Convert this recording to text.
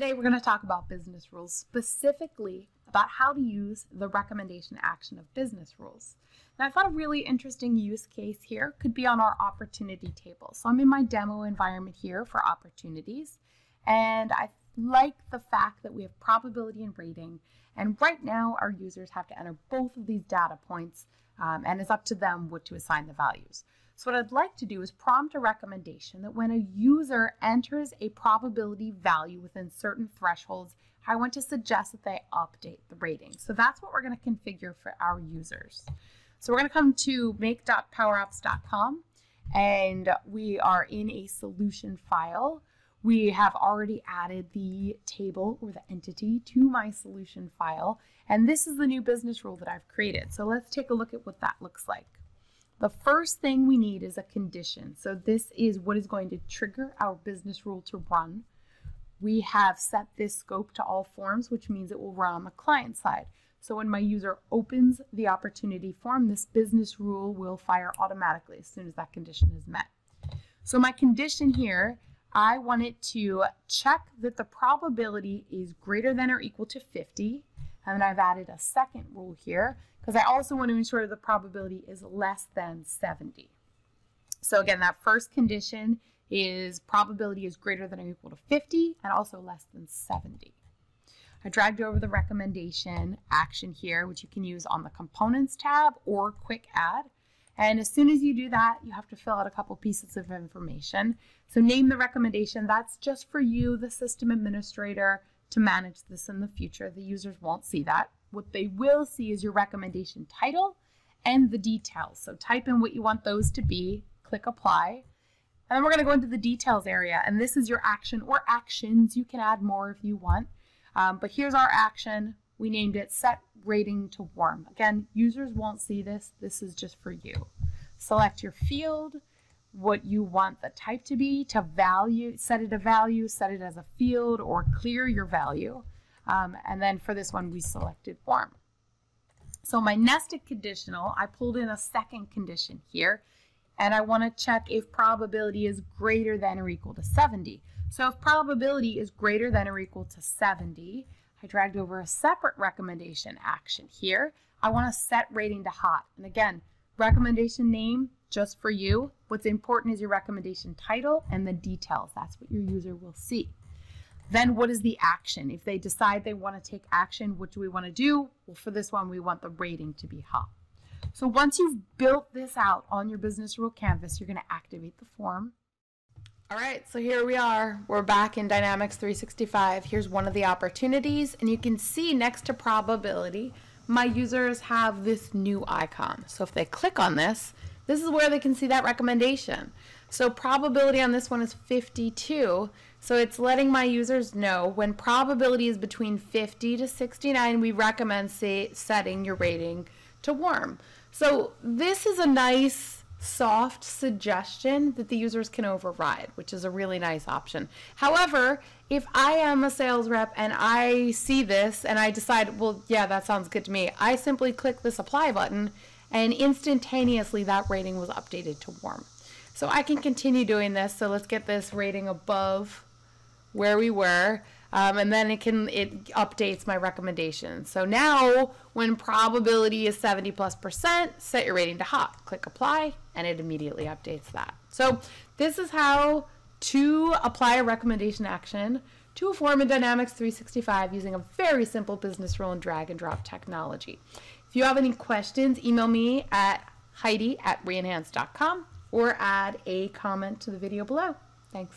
Today we're going to talk about business rules, specifically about how to use the recommendation action of business rules. Now I thought a really interesting use case here could be on our opportunity table. So I'm in my demo environment here for opportunities and I like the fact that we have probability and rating and right now our users have to enter both of these data points um, and it's up to them what to assign the values. So what I'd like to do is prompt a recommendation that when a user enters a probability value within certain thresholds, I want to suggest that they update the rating. So that's what we're going to configure for our users. So we're going to come to make.powerapps.com and we are in a solution file. We have already added the table or the entity to my solution file. And this is the new business rule that I've created. So let's take a look at what that looks like. The first thing we need is a condition. So this is what is going to trigger our business rule to run. We have set this scope to all forms, which means it will run on the client side. So when my user opens the opportunity form, this business rule will fire automatically as soon as that condition is met. So my condition here, I want it to check that the probability is greater than or equal to 50. And then I've added a second rule here because I also want to ensure the probability is less than 70. So again, that first condition is probability is greater than or equal to 50 and also less than 70. I dragged over the recommendation action here, which you can use on the components tab or quick add. And as soon as you do that, you have to fill out a couple pieces of information. So name the recommendation. That's just for you, the system administrator, to manage this in the future. The users won't see that. What they will see is your recommendation title and the details. So type in what you want those to be, click apply. And then we're going to go into the details area. And this is your action or actions. You can add more if you want. Um, but here's our action. We named it set rating to warm. Again, users won't see this. This is just for you. Select your field, what you want the type to be, to value, set it a value, set it as a field, or clear your value. Um, and then for this one, we selected form. So my nested conditional, I pulled in a second condition here, and I want to check if probability is greater than or equal to 70. So if probability is greater than or equal to 70, I dragged over a separate recommendation action here. I want to set rating to hot. And again, recommendation name just for you. What's important is your recommendation title and the details. That's what your user will see. Then what is the action? If they decide they want to take action, what do we want to do? Well, for this one, we want the rating to be high. So once you've built this out on your business rule canvas, you're going to activate the form. All right, so here we are. We're back in Dynamics 365. Here's one of the opportunities, and you can see next to probability, my users have this new icon. So if they click on this, this is where they can see that recommendation. So probability on this one is 52. So it's letting my users know when probability is between 50 to 69, we recommend say, setting your rating to warm. So this is a nice soft suggestion that the users can override, which is a really nice option. However, if I am a sales rep and I see this and I decide, well, yeah, that sounds good to me, I simply click this apply button and instantaneously that rating was updated to warm. So I can continue doing this. So let's get this rating above where we were. Um, and then it can it updates my recommendations. So now when probability is 70 plus percent, set your rating to hot. Click apply and it immediately updates that. So this is how to apply a recommendation action to a form in Dynamics 365 using a very simple business rule and drag and drop technology. If you have any questions, email me at heidi at reenhance.com or add a comment to the video below. Thanks.